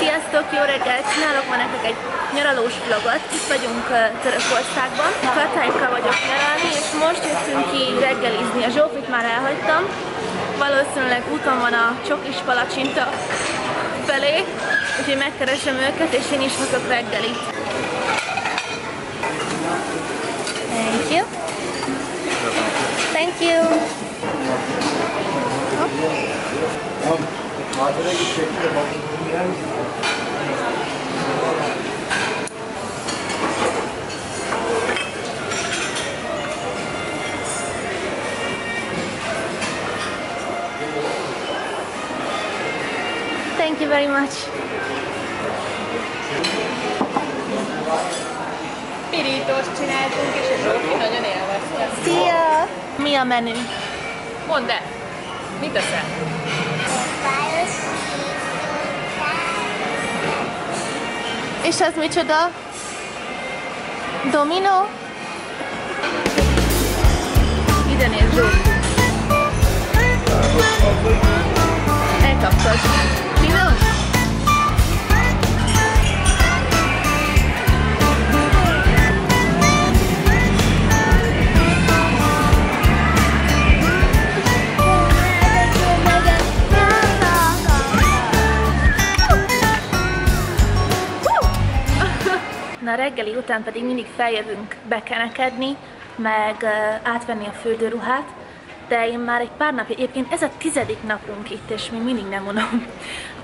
Sziasztok, jó reggelt! Csinálok ma nektek egy nyaralós vlogot. Itt vagyunk Törökországban. Katályka vagyok nyaralni, és most jöttünk ki reggelizni. A Zsófit már elhagytam. Valószínűleg úton van a csokis palacsinta felé, úgyhogy megkeresem őket, és én is hozok reggelit. Thank you. Thank you. Misin? Thank you very much. Pirítóst csináltunk, és a Zsófi nagyon élvezte. Szia! Mi a menü? Mondd el, mit teszel? És ez micsoda? Domino? Ide nézd, Zsófi. Elkaptad. Mi reggeli után pedig mindig feljövünk bekenekedni, meg átvenni a fürdőruhát, de én már egy pár napja, egyébként ez a tizedik napunk itt, és még mindig nem unom.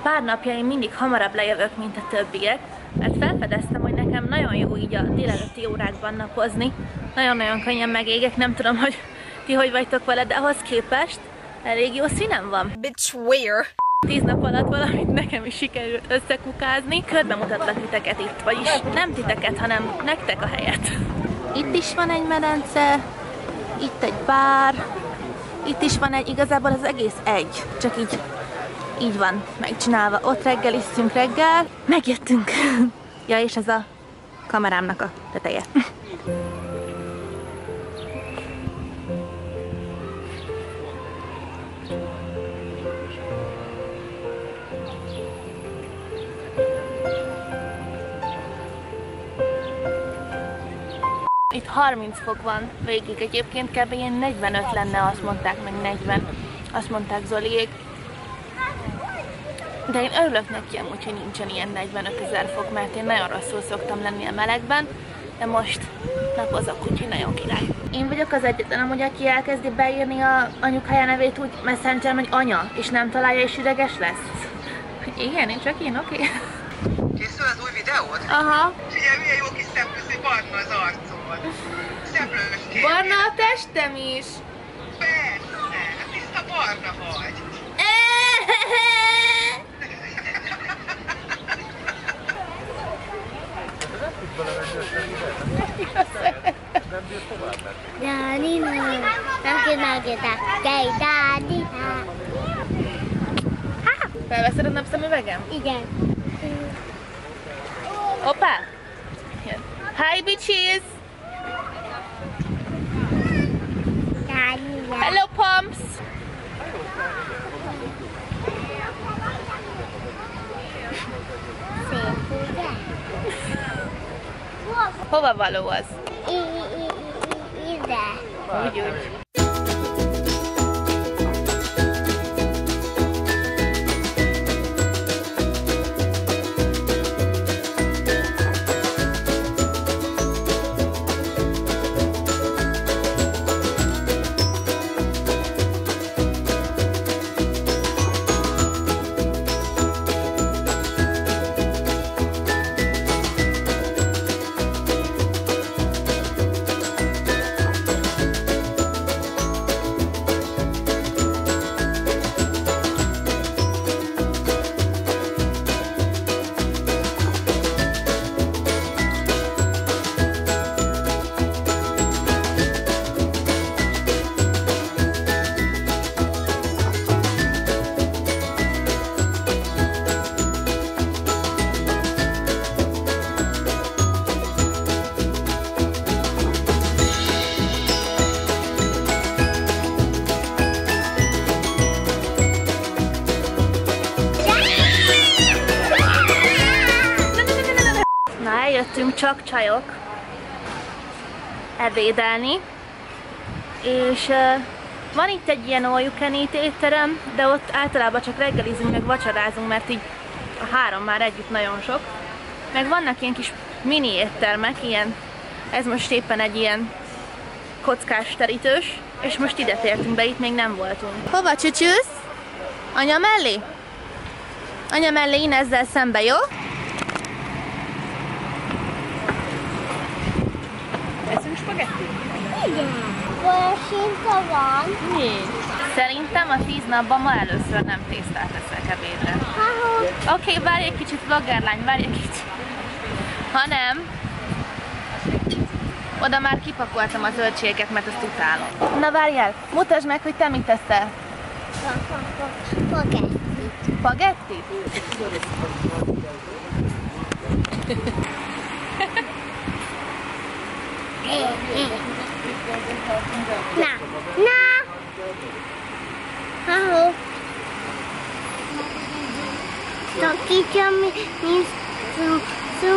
Pár napja én mindig hamarabb lejövök, mint a többiek, mert felfedeztem, hogy nekem nagyon jó így a délelőtti órákban napozni. Nagyon-nagyon könnyen megégek, nem tudom, hogy ti hogy vagytok vele, de ahhoz képest elég jó színem van. Bitch, where? Tíz nap alatt valamit nekem is sikerült összekukázni. Körbe mutatlak titeket itt, vagyis nem titeket, hanem nektek a helyet. Itt is van egy medence, itt egy bár, itt is van egy, igazából az egész egy, csak így, így van megcsinálva. Ott reggel iszünk reggel, megjöttünk. Ja, és ez a kamerámnak a teteje. 30 fok van végig, egyébként kb. ilyen 45 lenne, azt mondták, meg 40. Azt mondták Zoliék. De én örülök neki amúgy, hogy nincsen ilyen 45 ezer fok, mert én nagyon rosszul szoktam lenni a melegben, de most napozok, úgyhogy nagyon király. Én vagyok az egyetlen amúgy, aki elkezdi beírni a anyukája nevét úgy messenger hogy anya, és nem találja, és ideges lesz. Igen, én csak én, oké. Okay. Készül az új videód? Aha. Figyelj, milyen jó kis hogy barna az arcod. Szemlős kép. Barna a testem is. Persze, tiszta barna vagy. Dani, nem kell megérte. Gej, Dani. Felveszed a napszemüvegem? Igen. Jön. Hi bitches! Dani. Hello pumps! Szép, ugye? Hova való az? I- i- i- i- Ide. Úgy, úgy. Eljöttünk csak csajok ebédelni, és uh, van itt egy ilyen all étterem, de ott általában csak reggelizünk, meg vacsorázunk, mert így a három már együtt nagyon sok. Meg vannak ilyen kis mini éttermek, ilyen, ez most éppen egy ilyen kockás terítős, és most ide tértünk be, itt még nem voltunk. Hova csücsülsz? Anya mellé? Anya mellé én ezzel szembe, jó? Spagetti? Igen. Bolsinta van. Nincs. Szerintem a tíz napban ma először nem tésztát eszek ebédre. Oké, okay, várj egy kicsit, vloggerlány, várj egy kicsit. Ha nem, oda már kipakoltam a zöldségeket, mert azt utálom. Na várjál, mutasd meg, hogy te mit teszel. Fogetti. Spagetti? Na, na. Ahol. Taki mi nincs szó.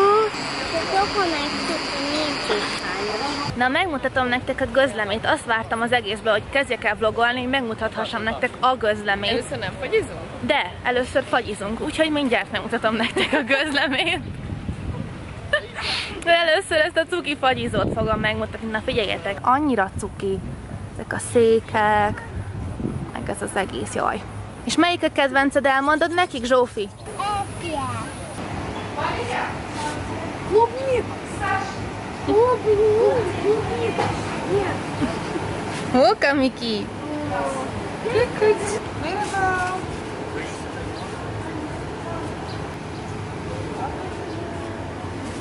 Na megmutatom nektek a gözlemét. Azt vártam az egészben, hogy kezdjek el vlogolni, hogy megmutathassam nektek a gözlemét. Először nem fagyizunk? De először fagyizunk, úgyhogy mindjárt megmutatom nektek a gözlemét. Először ezt a cuki fagyizót fogom megmutatni. Na figyeljetek, annyira cuki. Ezek a székek, meg ez az egész jaj. És melyik a kedvenced? Elmondod nekik, Zsófi? Epje. Hóka, Miki!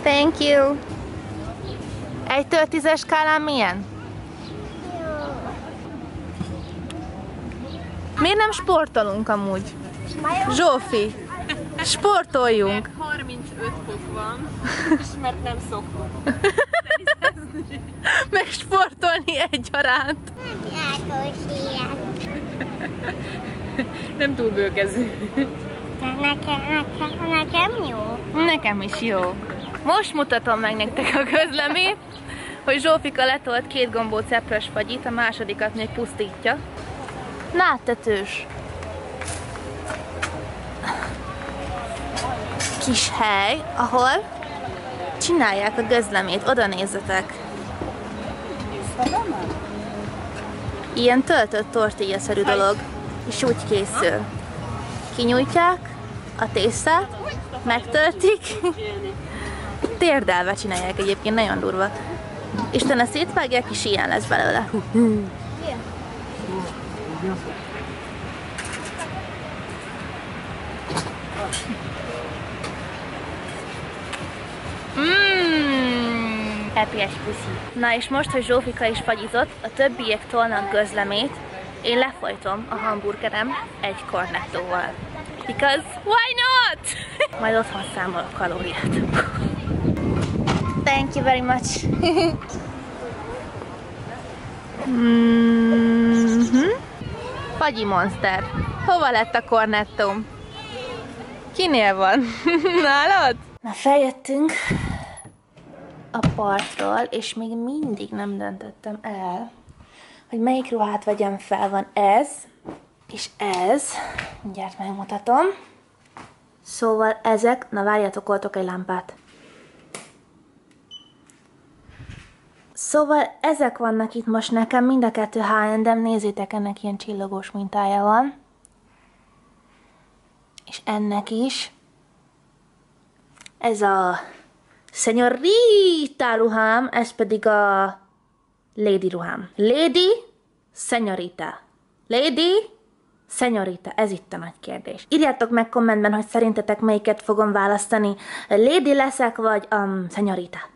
Thank you! Egytől tízes skálán milyen? Miért nem sportolunk amúgy? Zsófi, sportoljunk! 35 fok van, és mert nem szoktunk. Meg sportolni egyaránt. Nem túl bőkező. De nekem, nekem, nekem jó. Nekem is jó. Most mutatom meg nektek a közlemét, hogy Zsófika letolt két gombó ceprös fagyit, a másodikat még pusztítja. Náttetős. Kis hely, ahol csinálják a gözlemét. Oda nézzetek. Ilyen töltött tortillaszerű dolog, és úgy készül. Kinyújtják a tésztát, megtöltik, térdelve csinálják egyébként, nagyon durva. Isten ezt szétvágják, és ilyen lesz belőle. Mmm, happy puszi. Na és most, hogy Zsófika is fagyizott, a többiek tolnak gözlemét, én lefolytom a hamburgerem egy kornettóval. Because why not? Majd otthon számolok kalóriát. Thank you very much. mm-hmm. Fagyi monster. Hova lett a kornettóm? Kinél van? Nálad? Na feljöttünk a partról, és még mindig nem döntöttem el, hogy melyik ruhát vegyem fel. Van ez, és ez. Mindjárt megmutatom. Szóval ezek, na várjatok, oltok egy lámpát. Szóval ezek vannak itt most nekem, mind a kettő H&M, nézzétek, ennek ilyen csillogós mintája van. És ennek is. Ez a Señorita ruhám, ez pedig a Lady ruhám. Lady, Señorita. Lady, Señorita, ez itt a nagy kérdés. Írjátok meg kommentben, hogy szerintetek melyiket fogom választani. Lady leszek, vagy um, Señorita.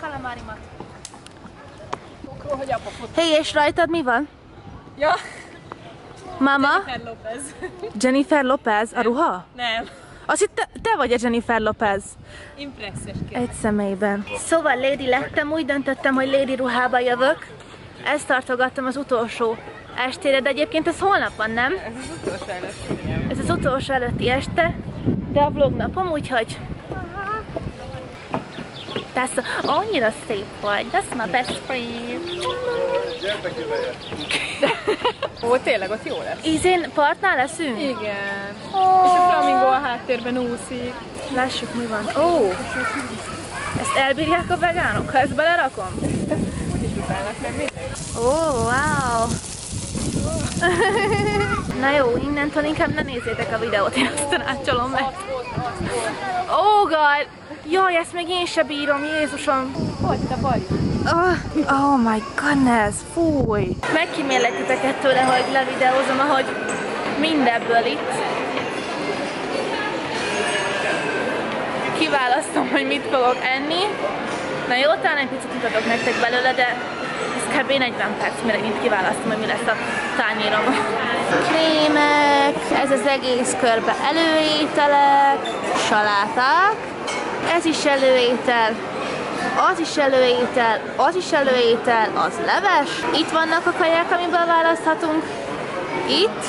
Kalamárimat. Hogy apa fut. Hé, és rajtad mi van? Ja. Mama? Jennifer Lopez. Jennifer Lopez, a ruha? Nem. Azt itt te, te vagy a Jennifer Lopez. Impresszes Egy személyben. Szóval Lady lettem, úgy döntöttem, hogy Lady ruhába jövök. Ezt tartogattam az utolsó estére, de egyébként ez holnap van, nem? Ez az utolsó előtt. Ez az utolsó előtti este, de a vlog napom, úgyhogy... A, annyira szép vagy, that's my best friend. Ó, tényleg ott jó lesz. Ízén partnál leszünk? Igen. És a flamingo a háttérben úszik. Lássuk, mi van. Ó! Ezt elbírják a vegánok, ha ezt belerakom? Úgyis utálnak meg. Ó, wow! Na jó, innentől inkább ne nézzétek a videót, én azt tanácsolom meg. Oh god! Jaj, ezt még én se bírom, Jézusom! Hogy te vagy? Oh, oh my goodness, fúj! Megkímélek titeket tőle, hogy levideózom, ahogy mindebből itt. Kiválasztom, hogy mit fogok enni. Na jó, talán egy picit mutatok nektek belőle, de kb. 40 perc, mire itt kiválasztom, hogy mi lesz a tányérom. Krémek, ez az egész körbe előételek, saláták, ez is előétel, az is előétel, az is előétel, az leves. Itt vannak a kaják, amiből választhatunk. Itt,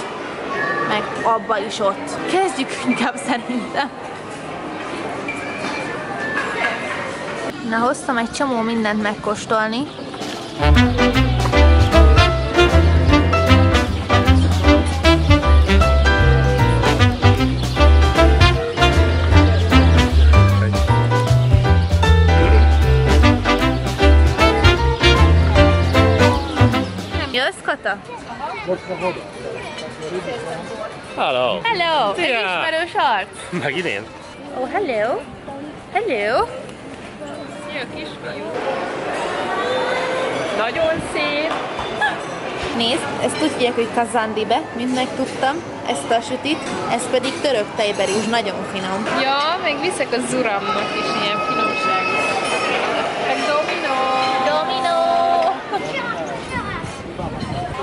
meg abba is ott. Kezdjük inkább szerintem. Na, hoztam egy csomó mindent megkóstolni. Jössz, Kata? Hello! Hello! Egy Szia! ismerős arc. Megint én? Oh, hello! Hello! Szia, kisfiú. Nagyon szép. Nézd, ezt úgy hívják, hogy kazandibe, mint megtudtam, ezt a sütit, ez pedig török tejberűs, nagyon finom. Ja, meg viszek a zuramnak is ilyen finomságot. Meg domino. Domino!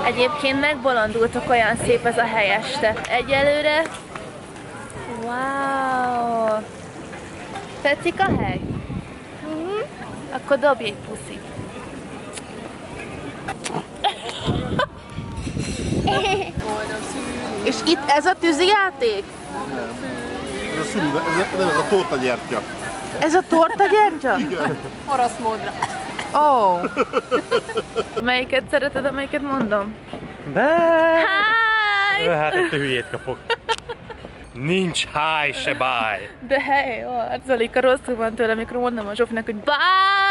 Egyébként megbolondultok, olyan szép ez a hely este. Egyelőre... Wow! Tetszik a hely? Mhm. Akkor dobj egy puszit. És itt ez a tűzijáték? Ez a szülő, ez a, nem, ez a torta gyertya. Ez a torta gyertya? Orosz módra. Ó. Oh. Melyiket szereted, amelyiket mondom? De... Hi! Hát egy hülyét kapok. Nincs háj se báj. De hely, ó, hát Zolika rosszul van tőle, amikor mondom a Zsófinak, hogy bye!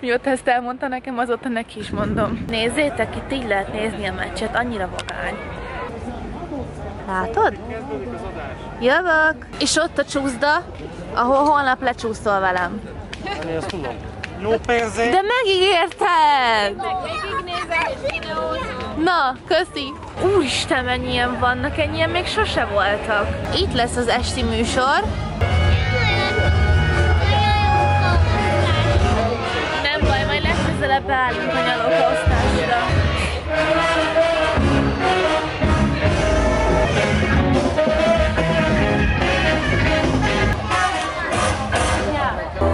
És mióta ezt elmondta nekem, azóta neki is mondom. Nézzétek, itt így lehet nézni a meccset, annyira vagány. Látod? Jövök! És ott a csúszda, ahol holnap lecsúszol velem. Én azt tudom. Jó pénzé. De megígérted! Végignézek és videózom. Na, köszi! Úristen, mennyien vannak, ennyien még sose voltak. Itt lesz az esti műsor. Legközelebb beállunk a nyalókaosztásra.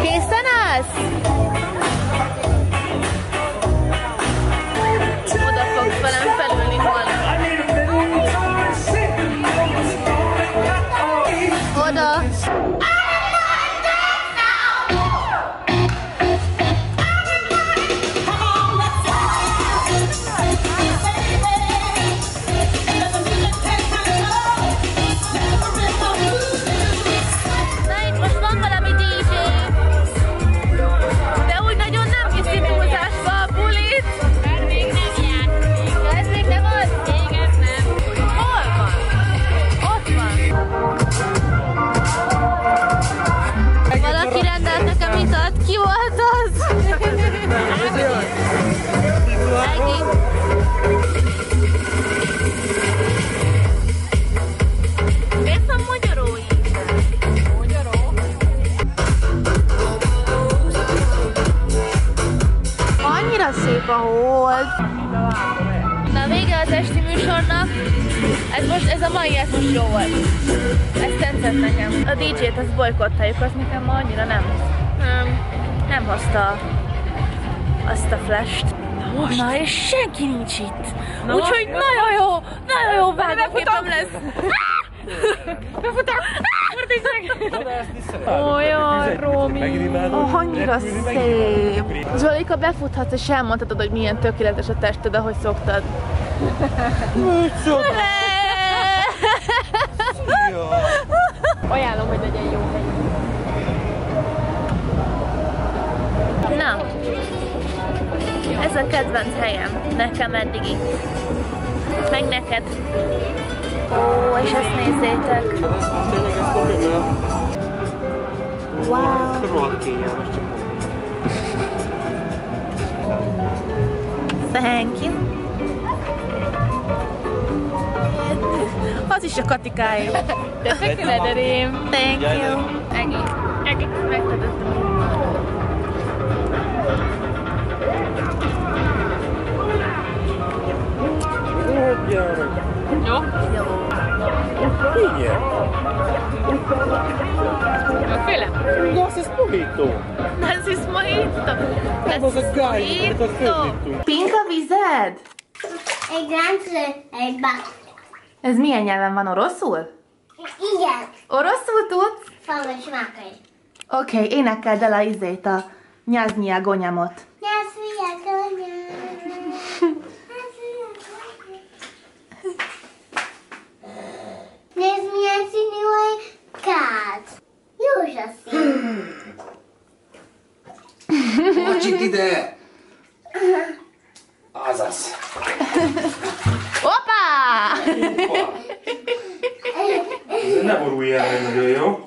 Készen állsz? Oda fogsz velem felülni holnap. Oda. Bolykottáljuk, az nekem ma annyira nem. Nem. Nem hozta azt a flash-t. Na, most. Na és senki nincs itt. Úgyhogy nagyon jó, nagyon jó vágóképem lesz. Befutok! Olyan, Romi. Oh, annyira szép. Zsolika, befuthatsz és elmondhatod, hogy milyen tökéletes a tested, ahogy szoktad. Ajánlom, hogy legyen jó hely. Na, ez a kedvenc helyem, nekem eddig itt. Meg neked. Ó, és ezt nézzétek. Tényleg ezt? Wow. Thank you. Az is a katikáé. De tökéleterém. Thank you. Egi. Egi. Megtudottam. Jó? Jó. Igen. Jóféle? Gas is mojito. Ez is mojito. A amit ott mojito. fölvittünk. Pink a vized? Egy ránc, egy bak. Ez milyen nyelven van? Oroszul? Igen. Oroszul tudsz? Falmas mákai. Oké, okay, énekeld el a izét, a nyáznyia gonyamot. Nyász fiak, anya. Nézd, milyen színű a kád. Józsaszín. Kocsit ide! Azaz. Hoppá! Ne borulj el, nagyon jó.